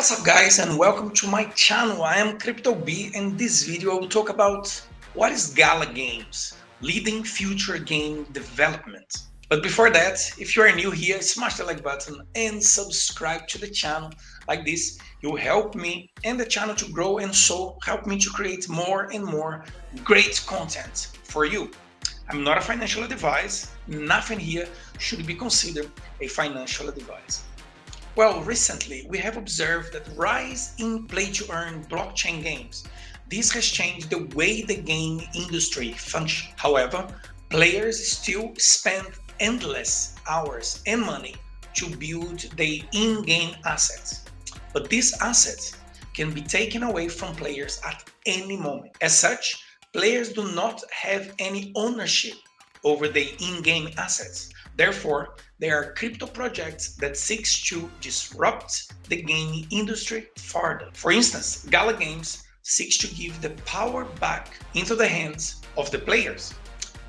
What's up guys and welcome to my channel. I am CryptoB and this video I will talk about what is Gala Games, leading future game development. But before that, if you are new here, smash the like button and subscribe to the channel. Like this, you help me and the channel to grow and so help me to create more and more great content for you. I'm not a financial advice. Nothing here should be considered a financial advice. Well, recently we have observed that rise in play-to-earn blockchain games. This has changed the way the game industry functions. However, players still spend endless hours and money to build their in-game assets. But these assets can be taken away from players at any moment. As such, players do not have any ownership over the in-game assets. Therefore, there are crypto projects that seeks to disrupt the gaming industry further. For instance, Gala Games seeks to give the power back into the hands of the players.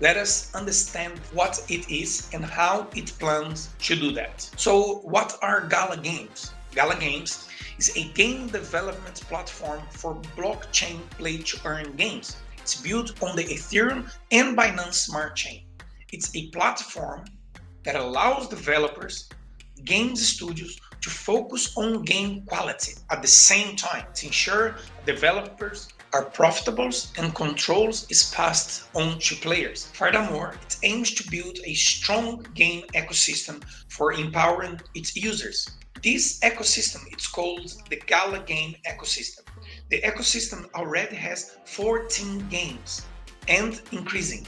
Let us understand what it is and how it plans to do that. So what are Gala Games? Gala Games is a game development platform for blockchain play-to-earn games. It's built on the Ethereum and Binance Smart Chain. It's a platform that allows developers, games studios to focus on game quality at the same time to ensure developers are profitable and controls is passed on to players. Furthermore, it aims to build a strong game ecosystem for empowering its users. This ecosystem is called the Gala Game Ecosystem. The ecosystem already has 14 games and increasing.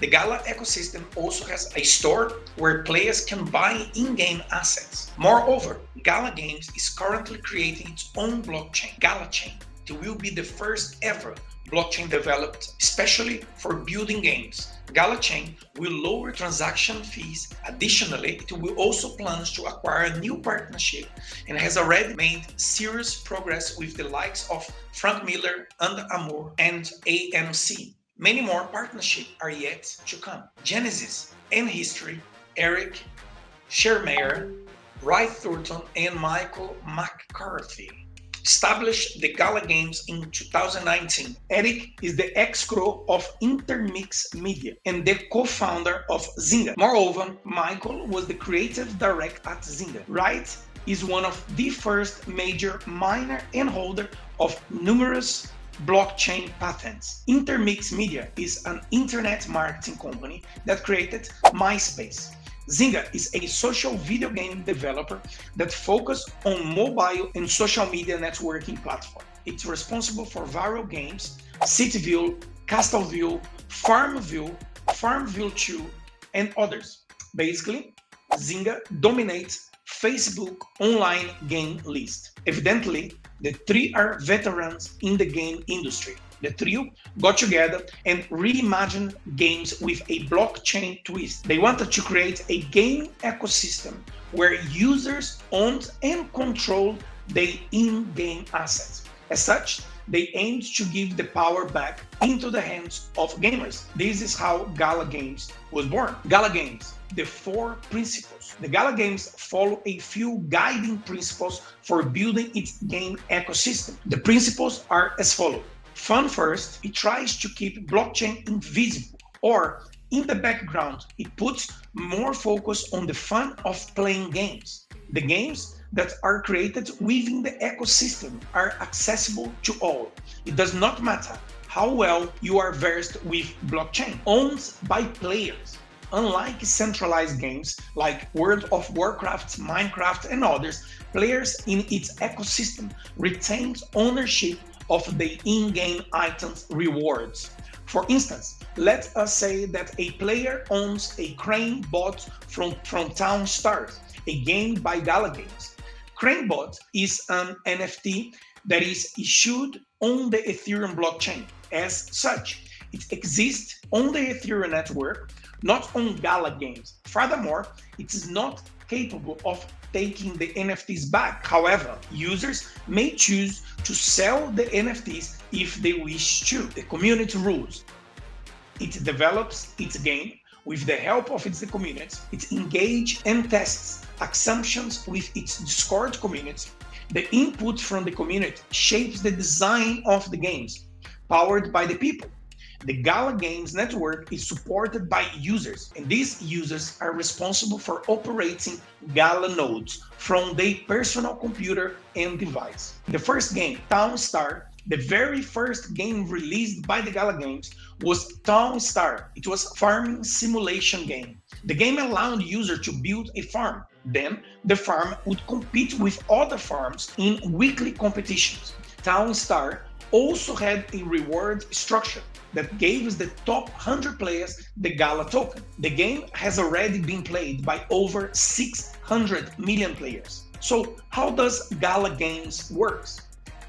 The Gala ecosystem also has a store where players can buy in-game assets. Moreover, Gala Games is currently creating its own blockchain, Gala Chain. It will be the first ever blockchain developed especially for building games. Gala Chain will lower transaction fees. Additionally, it will also plans to acquire a new partnership and has already made serious progress with the likes of Frank Miller, Under Armour, and AMC. Many more partnerships are yet to come. Genesis and History, Eric Schiermeyer, Wright Thurston, and Michael McCarthy established the Gala Games in 2019. Eric is the ex-crew of Intermix Media and the co-founder of Zynga. Moreover, Michael was the creative director at Zynga. Wright is one of the first major miner and holder of numerous blockchain patents. Intermix Media is an internet marketing company that created MySpace. Zynga is a social video game developer that focuses on mobile and social media networking platform. It's responsible for viral games, Cityville, Castleville, Farmville, Farmville 2, and others. Basically, Zynga dominates Facebook online game list. Evidently, the three are veterans in the game industry. The trio got together and reimagined games with a blockchain twist. They wanted to create a game ecosystem where users owned and controlled their in-game assets. As such, they aimed to give the power back into the hands of gamers. This is how Gala Games was born. Gala Games, the four principles. The Gala Games follow a few guiding principles for building its game ecosystem. The principles are as follows. Fun first, it tries to keep blockchain invisible or in the background, it puts more focus on the fun of playing games. The games that are created within the ecosystem are accessible to all. It does not matter how well you are versed with blockchain, owned by players. Unlike centralized games like World of Warcraft, Minecraft, and others, players in its ecosystem retain ownership of the in-game items rewards. For instance, let us say that a player owns a crane bot from, from Town Stars, a game by Gala Games. CraneBot is an NFT that is issued on the Ethereum blockchain. As such, it exists on the Ethereum network, not on Gala Games. Furthermore, it is not capable of taking the NFTs back. However, users may choose to sell the NFTs if they wish to. The community rules. It develops its game with the help of its community. It engages and tests assumptions with its Discord community. The input from the community shapes the design of the games, powered by the people. The Gala Games network is supported by users, and these users are responsible for operating Gala nodes from their personal computer and device. The first game, Town Star, the very first game released by the Gala Games was Town Star. It was a farming simulation game. The game allowed users to build a farm. Then the farm would compete with other farms in weekly competitions. Town Star also had a reward structure that gave the top 100 players the Gala token. The game has already been played by over 600 million players. So how does Gala Games works?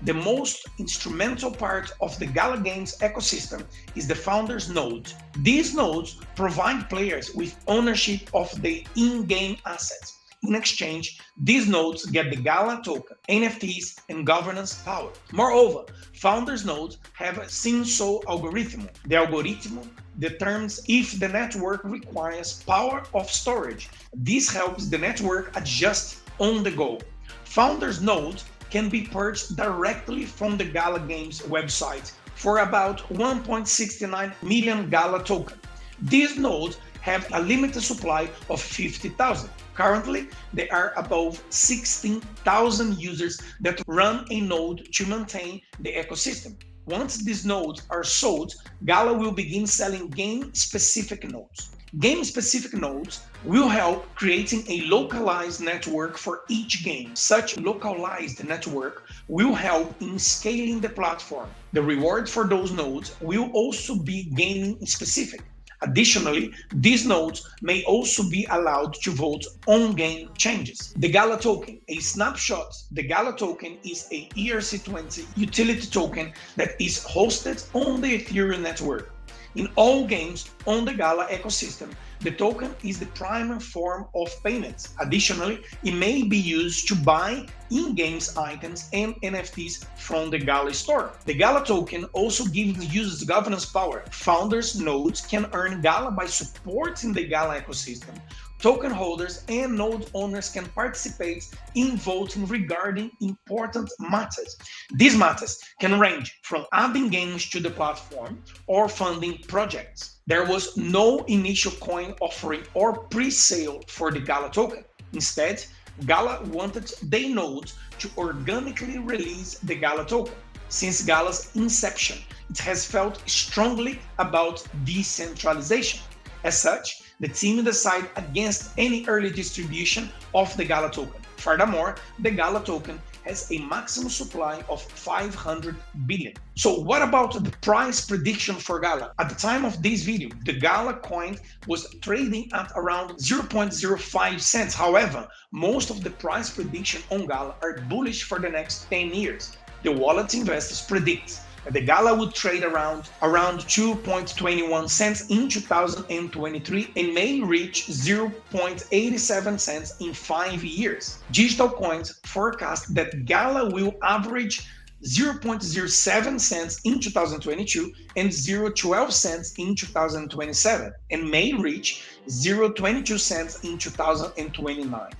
The most instrumental part of the Gala Games ecosystem is the Founders Node. These nodes provide players with ownership of the in-game assets. In exchange, these nodes get the Gala token, NFTs, and governance power. Moreover, founders nodes have a SINSO algorithm. The algorithm determines if the network requires power of storage. This helps the network adjust on the go. Founders nodes can be purchased directly from the Gala Games website for about 1.69 million Gala token. These nodes have a limited supply of 50,000. Currently, there are above 16,000 users that run a node to maintain the ecosystem. Once these nodes are sold, Gala will begin selling game-specific nodes. Game-specific nodes will help creating a localized network for each game. Such localized network will help in scaling the platform. The reward for those nodes will also be gaming specific. Additionally, these nodes may also be allowed to vote on game changes. The Gala token, a snapshot. The Gala token is a ERC20 utility token that is hosted on the Ethereum network. In all games on the Gala ecosystem, the token is the primary form of payment. Additionally, it may be used to buy in-games items and NFTs from the Gala store. The Gala token also gives users governance power. Founders nodes can earn Gala by supporting the Gala ecosystem, token holders and node owners can participate in voting regarding important matters. These matters can range from adding games to the platform or funding projects. There was no initial coin offering or pre-sale for the Gala token. Instead, Gala wanted their nodes to organically release the Gala token. Since Gala's inception, it has felt strongly about decentralization. As such, the team decided against any early distribution of the Gala token. Furthermore, the Gala token has a maximum supply of 500 billion. So what about the price prediction for Gala? At the time of this video, the Gala coin was trading at around 0.05 cents. However, most of the price prediction on Gala are bullish for the next 10 years. The wallet investors predict the Gala would trade around around 2.21 cents in 2023 and may reach 0.87 cents in 5 years. Digital Coins forecast that Gala will average 0.07 cents in 2022 and 0.12 cents in 2027 and may reach 0.22 cents in 2029.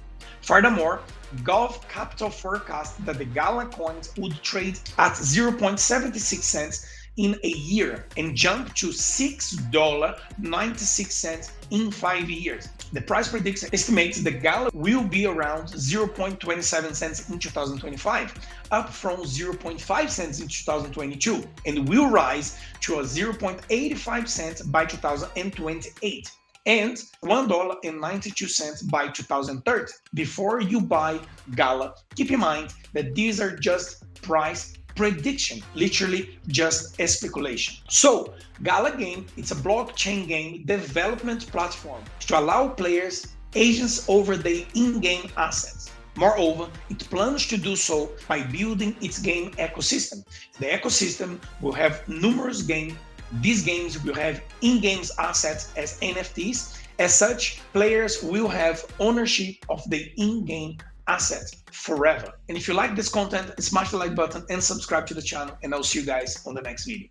Furthermore, Gov Capital forecast that the Gala coins would trade at 0.76 cents in a year and jump to $6.96 in five years. The price prediction estimates the Gala will be around 0.27 cents in 2025, up from 0.5 cents in 2022, and will rise to a 0.85 cents by 2028 and $1.92 by 2030. Before you buy Gala, keep in mind that these are just price prediction, literally just a speculation. So Gala Game, it's a blockchain game development platform to allow players agents over their in-game assets. Moreover, it plans to do so by building its game ecosystem. The ecosystem will have numerous game these games will have in-games assets as NFTs. As such, players will have ownership of the in-game assets forever. And if you like this content, smash the like button and subscribe to the channel. And I'll see you guys on the next video.